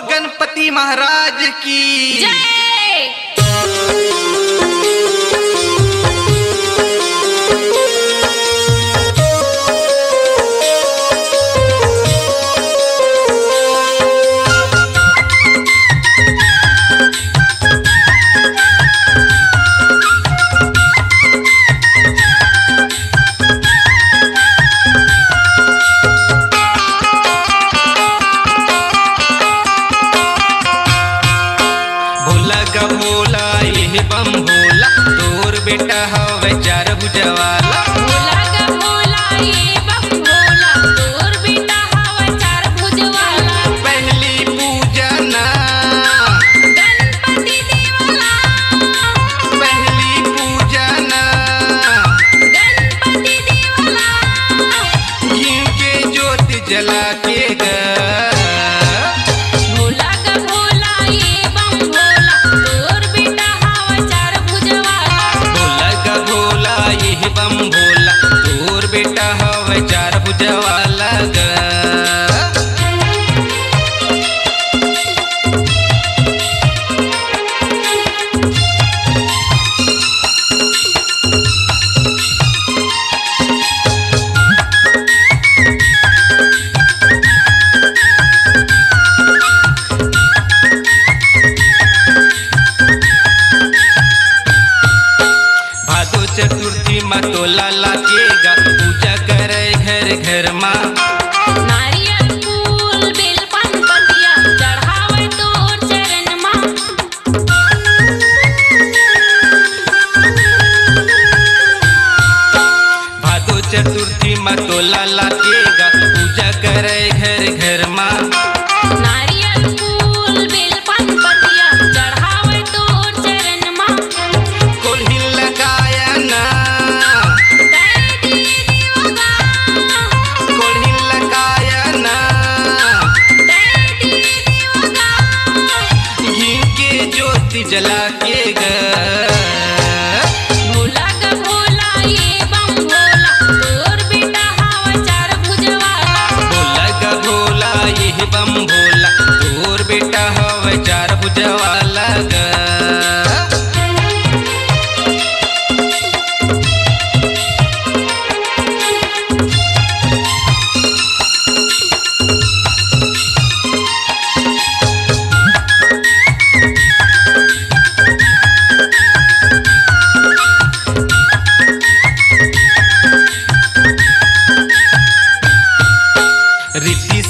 बोल गणपति महाराज की। जय बेटा हवे चार भुजवाला। तोर बेटा हवे चार भुजवाला गा माँ तो लाला केगा पूजा करे घर घर माँ। भादो चतुर्थी माँ तो लाला पूजा करे घर घर ज्योति जला के गा बम भोला तोर बेटा हवा चार बुझवा भोला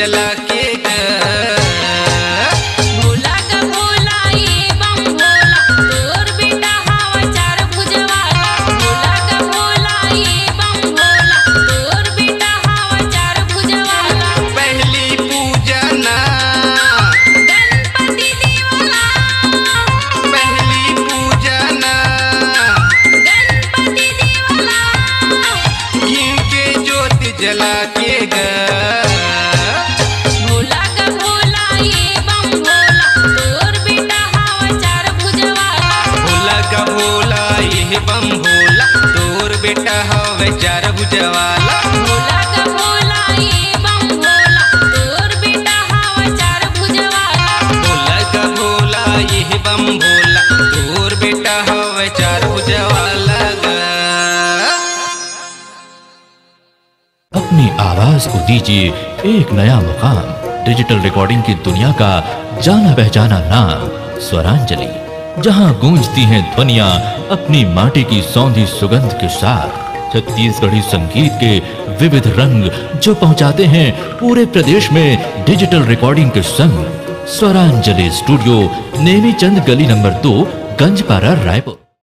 जला भोला तोर बेटा हवे चार भुजवाला। भोला का भोला ये बम भोला तोर बेटा हवा चार भुजवाला। भोला का भोला ये बम भोला तोर बेटा हवे चार भुजवाला अपनी आवाज़ को दीजिए एक नया मुकाम। डिजिटल रिकॉर्डिंग की दुनिया का जाना पहचाना नाम स्वरांजलि जहाँ गूंजती हैं ध्वनियाँ अपनी माटी की सौंधी सुगंध के साथ छत्तीसगढ़ी संगीत के विविध रंग जो पहुंचाते हैं पूरे प्रदेश में डिजिटल रिकॉर्डिंग के संग। स्वरांजलि स्टूडियो नेमी चंद गली नंबर दो, गंजपारा, रायपुर।